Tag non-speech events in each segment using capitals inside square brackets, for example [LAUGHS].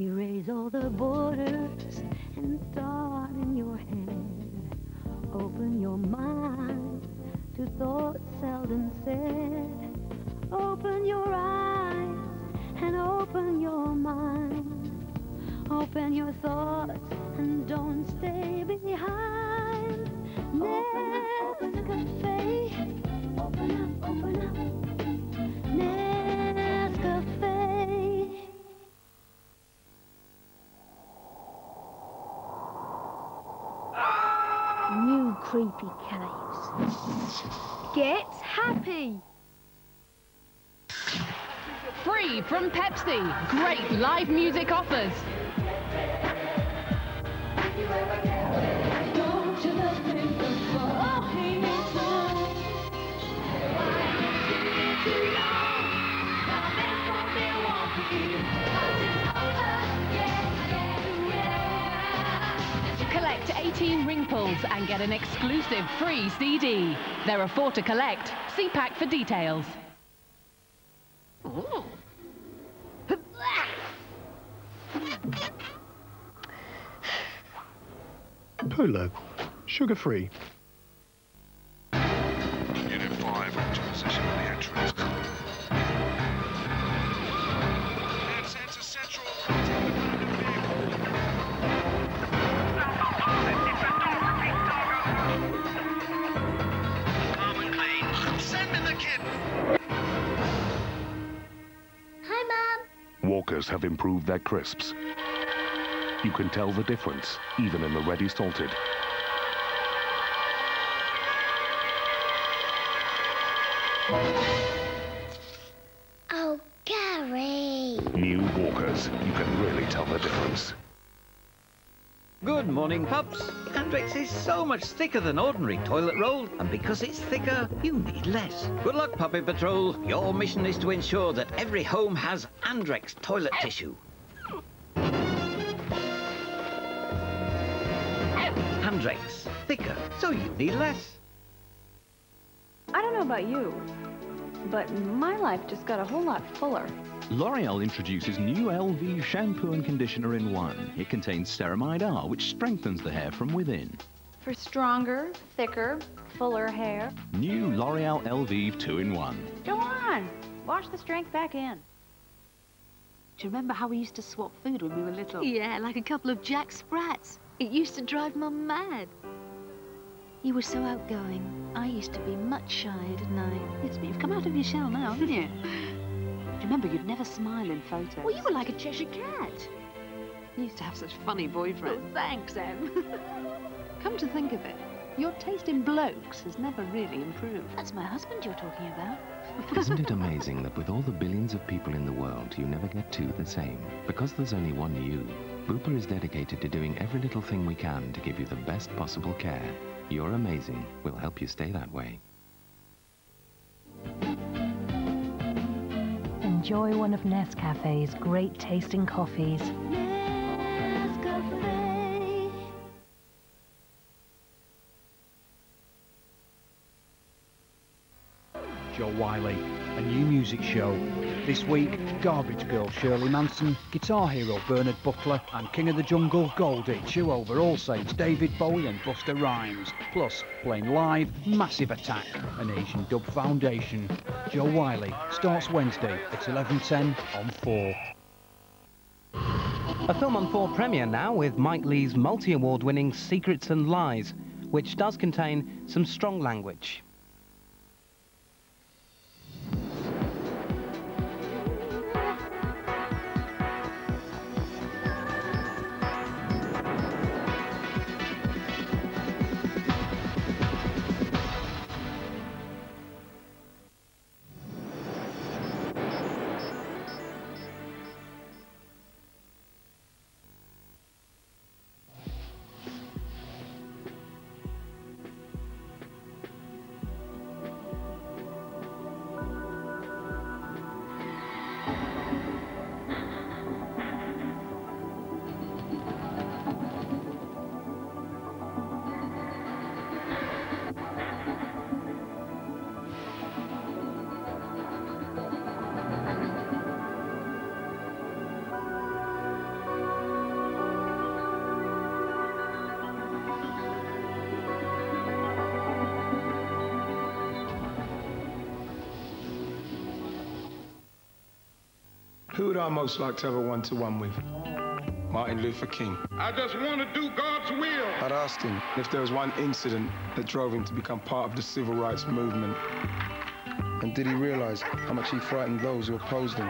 Erase all the borders and thought in your head. Open your mind to thoughts seldom said. Open your eyes and open your mind. Open your thoughts and don't stay behind. Nescafe. Open up, open up. Nescafe. Creepy caves. Get happy. Free from Pepsi. Great live music offers. 18 ring pulls and get an exclusive free CD. There are four to collect. See pack for details. Polo. Sugar have improved their crisps. You can tell the difference, even in the ready salted. Oh, Gary. New Walkers, you can really tell the difference. Good morning, pups. Andrex is so much thicker than ordinary toilet roll, and because it's thicker, you need less. Good luck, Puppy Patrol. Your mission is to ensure that every home has Andrex toilet tissue. Andrex, thicker, so you need less. I don't know about you, but my life just got a whole lot fuller. L'Oreal introduces new Elvive shampoo and conditioner in one. It contains ceramide R, which strengthens the hair from within. For stronger, thicker, fuller hair. New L'Oreal Elvive 2 in 1. Go on. Wash the strength back in. Do you remember how we used to swap food when we were little? Yeah, like a couple of Jack Sprats. It used to drive Mum mad. You were so outgoing. I used to be much shy, didn't I? Yes, but you've come out of your shell now, haven't you? [LAUGHS] Do remember you'd never smile in photos? Well, you were like a Cheshire cat. You used to have such funny boyfriends. Oh, thanks, Em. [LAUGHS] Come to think of it, your taste in blokes has never really improved. That's my husband you're talking about. [LAUGHS] Isn't it amazing that with all the billions of people in the world, you never get two the same? Because there's only one you. Bupa is dedicated to doing every little thing we can to give you the best possible care. You're amazing. We'll help you stay that way. Enjoy one of Nescafe's great tasting coffees. Jo Whiley, a new music show. This week, Garbage Girl Shirley Manson, Guitar Hero Bernard Butler, and King of the Jungle Goldie chew over All Saints David Bowie and Busta Rhymes. Plus, playing live, Massive Attack, an Asian Dub Foundation. Jo Whiley starts Wednesday at 11.10 on 4. A film on 4 premiere now with Mike Leigh's multi-award winning Secrets and Lies, which does contain some strong language. Who would I most like to have a one-to-one with? Martin Luther King. I just want to do God's will. I'd ask him if there was one incident that drove him to become part of the civil rights movement. And did he realize how much he frightened those who opposed him?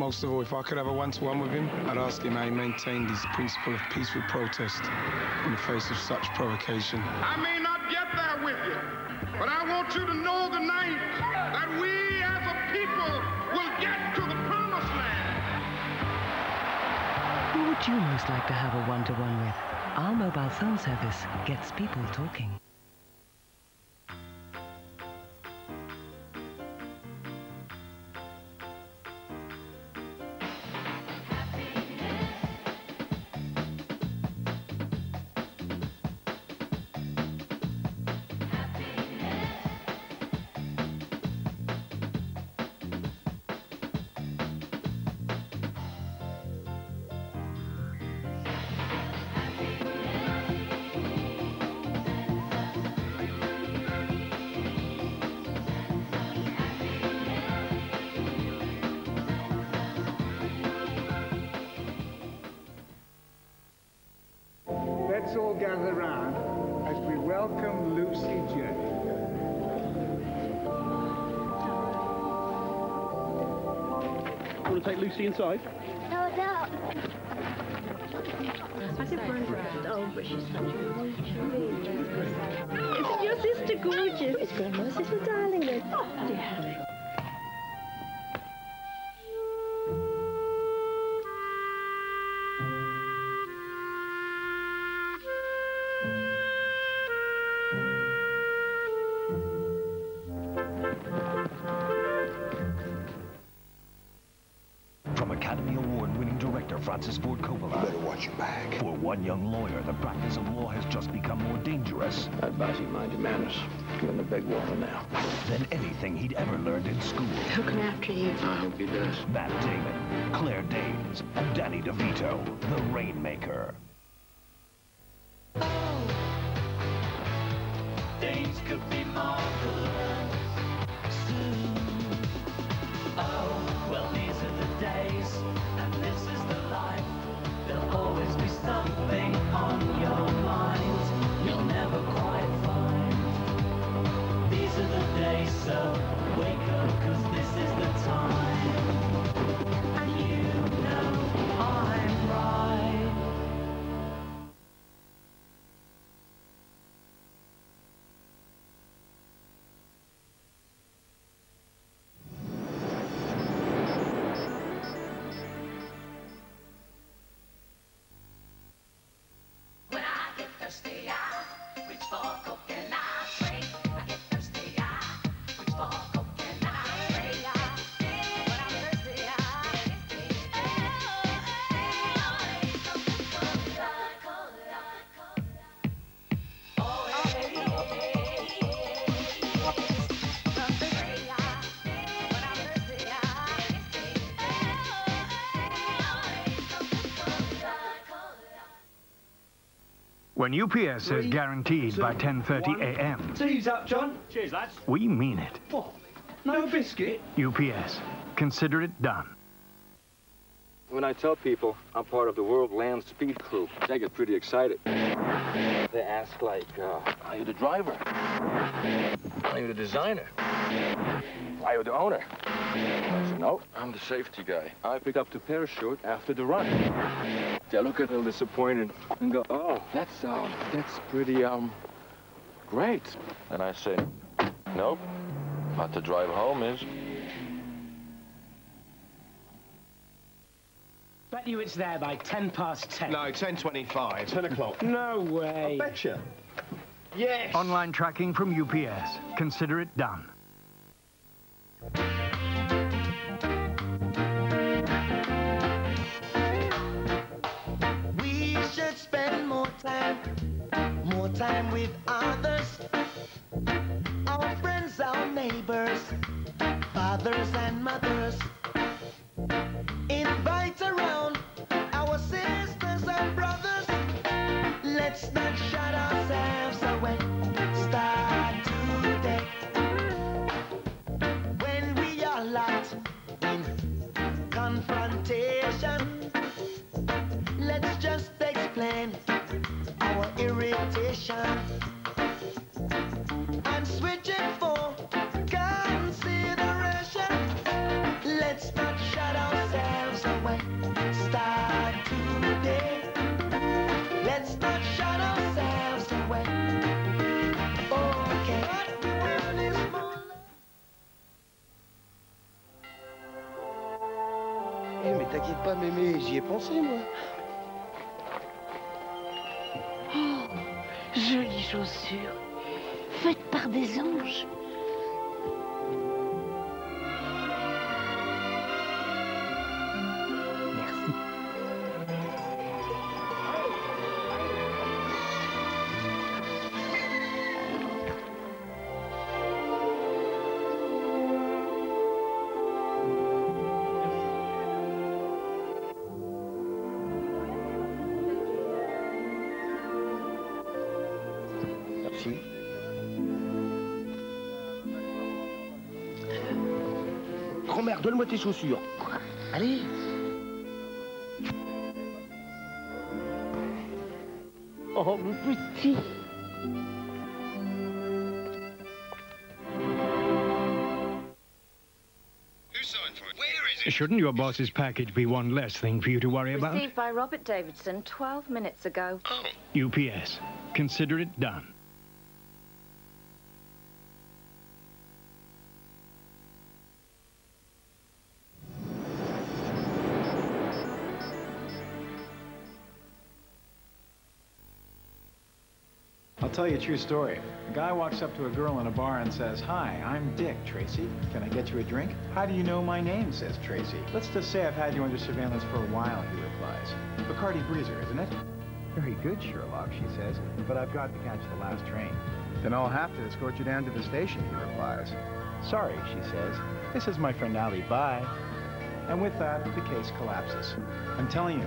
Most of all, if I could have a one-to-one with him, I'd ask him how he maintained his principle of peaceful protest in the face of such provocation. I may not get there with you, but I want you to know tonight that we people will get to the promised land. Who would you most like to have a one-to-one with? Our mobile phone service gets people talking. Gather round as we welcome Lucy J. Want to take Lucy inside? No, no. I did friend Oh, but she's such a Isn't your sister gorgeous? It's Grandma's sister darling then. Oh, dear. Back. For one young lawyer, the practice of law has just become more dangerous. I advise you mind your manners. You're in the big water now. Than anything he'd ever learned in school. Looking after you. I hope he does. Matt Damon, Claire Danes, and Danny DeVito, the Rainmaker. Days, When UPS says guaranteed by 10:30 a.m., Tea's up, John. Cheers, lads. we mean it. What? No biscuit? UPS. Consider it done. When I tell people I'm part of the World Land Speed Crew, they get pretty excited. They ask, like, uh, are you the driver? Are you the designer? Are you the owner? I said, no, I'm the safety guy. I pick up the parachute after the run. They look a little disappointed and go, oh, that's, uh, that's pretty, um, great. And I say, nope, but the drive home is. Bet you it's there by 10 past 10. No, 10.25. 10 o'clock. No way. I betcha. Yes. Online tracking from UPS. Consider it done. We should spend more time, more time with others. Our friends, our neighbors, fathers Eh, mais t'inquiète pas, mémé, j'y ai pensé, moi. Chaussures, faites par des anges. Donne-moi tes chaussures. Allez. Oh, mon petit. Shouldn't your boss's package be one less thing for you to worry about? Received by Robert Davidson 12 minutes ago. Oh. UPS. Consider it done. Tell you a true story. A guy walks up to a girl in a bar and says, Hi, I'm Dick, Tracy. Can I get you a drink? How do you know my name, says Tracy. Let's just say I've had you under surveillance for a while, he replies. Bacardi Breezer, isn't it? Very good, Sherlock, she says, but I've got to catch the last train. Then I'll have to escort you down to the station, he replies. Sorry, she says. This is my friend Ali. Bye. And with that, the case collapses. I'm telling you,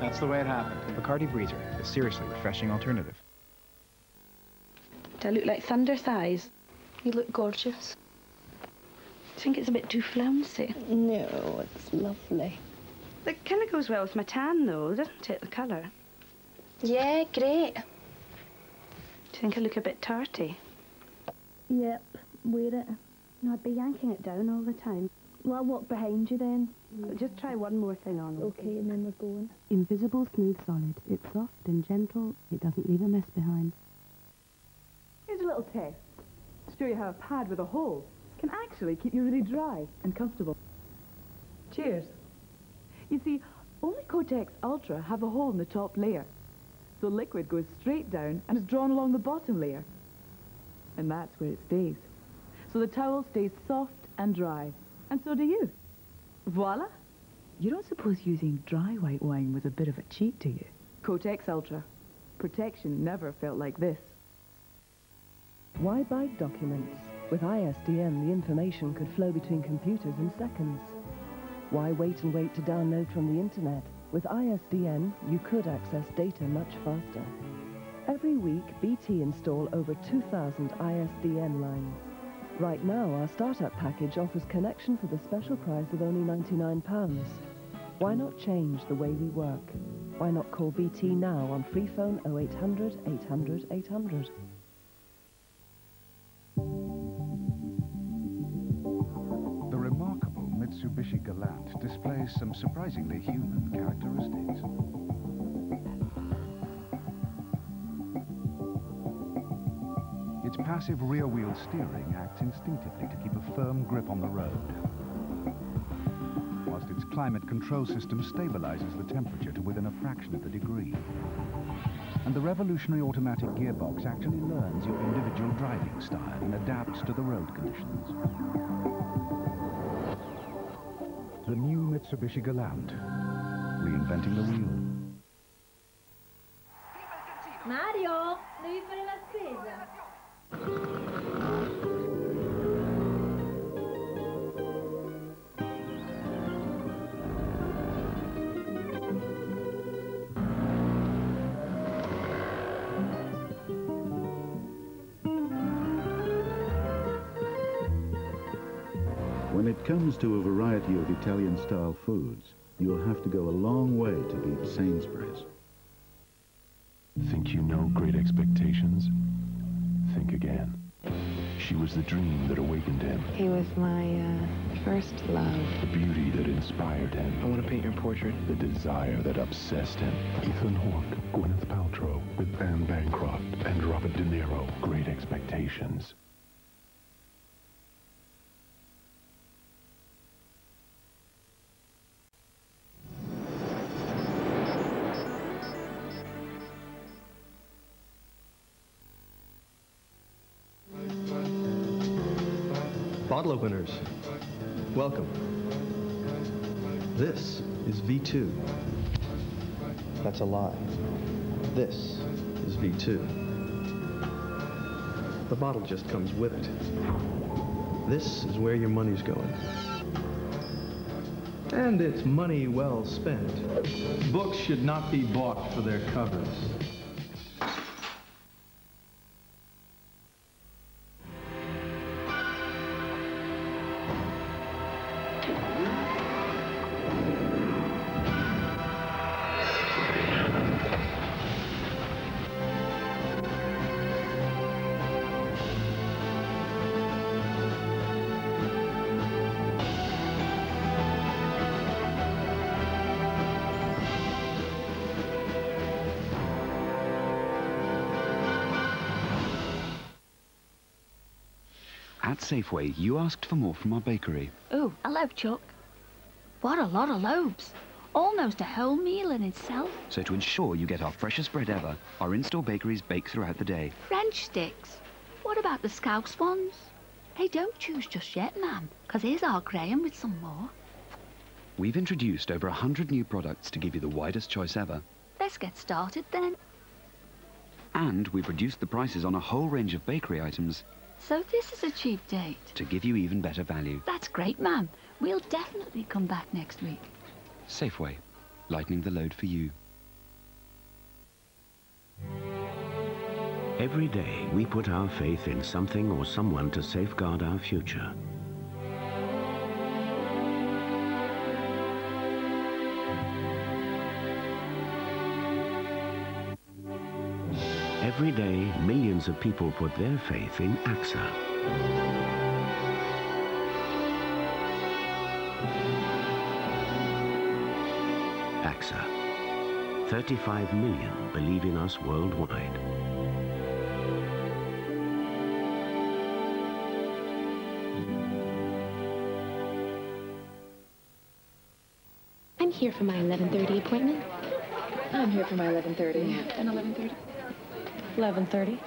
that's the way it happened. Bacardi Breezer, a seriously refreshing alternative. Do I look like Thunder Thighs? You look gorgeous. Do you think it's a bit too flouncy? No, it's lovely. It kind of goes well with my tan, though, doesn't it, the colour? Yeah, great. Do you think I look a bit tarty? Yep, wear it. No, I'd be yanking it down all the time. Well, I'll walk behind you then. But just try one more thing on. Okay, and then we're going. Invisible Smooth Solid. It's soft and gentle. It doesn't leave a mess behind. A little test to show you how a pad with a hole can actually keep you really dry and comfortable. Cheers. You see, only Kotex Ultra have a hole in the top layer. So liquid goes straight down and is drawn along the bottom layer. And that's where it stays. So the towel stays soft and dry. And so do you. Voila! You don't suppose using dry white wine was a bit of a cheat to you? Kotex Ultra. Protection never felt like this. Why bite documents? With ISDN, the information could flow between computers in seconds. Why wait and wait to download from the internet? With ISDN, you could access data much faster. Every week, BT install over 2,000 ISDN lines. Right now, our startup package offers connection for the special price of only £99. Why not change the way we work? Why not call BT now on free phone 0800 800 800? Mitsubishi Galant displays some surprisingly human characteristics. Its passive rear-wheel steering acts instinctively to keep a firm grip on the road, whilst its climate control system stabilizes the temperature to within a fraction of a degree. And the revolutionary automatic gearbox actually learns your individual driving style and adapts to the road conditions. The new Mitsubishi Galant, reinventing the wheel. Mario, devi fare la spesa. Comes to a variety of Italian-style foods, you'll have to go a long way to beat Sainsbury's. Think you know Great Expectations? Think again. She was the dream that awakened him, He was my uh, first love. the beauty that inspired him. I want to paint your portrait. The desire that obsessed him. Ethan Hawke, Gwyneth Paltrow, with Anne Bancroft and Robert De Niro. Great Expectations. Bottle openers, welcome. This is V2. That's a lie. This is V2. The bottle just comes with it. This is where your money's going. And it's money well spent. Books should not be bought for their covers. Safeway, you asked for more from our bakery. Oh, hello, Chuck. What a lot of loaves. Almost a whole meal in itself. So to ensure you get our freshest bread ever, our in-store bakeries bake throughout the day. French sticks. What about the Scouse ones? Hey, don't choose just yet, ma'am, 'cause here's our Graham with some more. We've introduced over a hundred new products to give you the widest choice ever. Let's get started then. And we've reduced the prices on a whole range of bakery items So this is a cheap date. to give you even better value. That's great, ma'am. We'll definitely come back next week. Safeway, lightening the load for you. Every day, we put our faith in something or someone to safeguard our future. Every day, millions of people put their faith in AXA. AXA. 35 million believe in us worldwide. I'm here for my 11.30 appointment. I'm here for my 11.30. And 11.30? 11.30.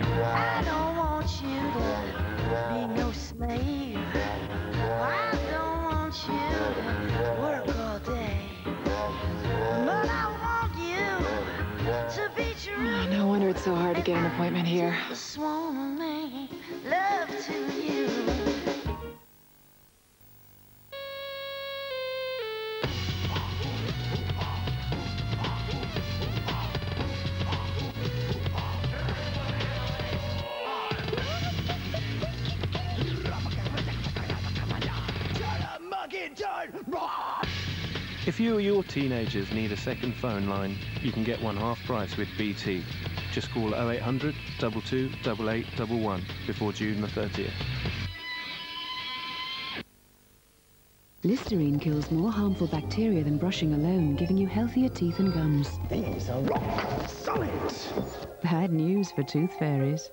I don't want you to be no slave. I don't want you to work all day. But I want you to be true. Oh, no wonder it's so hard to get an appointment here. [LAUGHS] If you or your teenagers need a second phone line, you can get one half price with BT. Just call 0800 22 8811 before June the 30th. Listerine kills more harmful bacteria than brushing alone, giving you healthier teeth and gums. These are rock solid. Bad news for tooth fairies.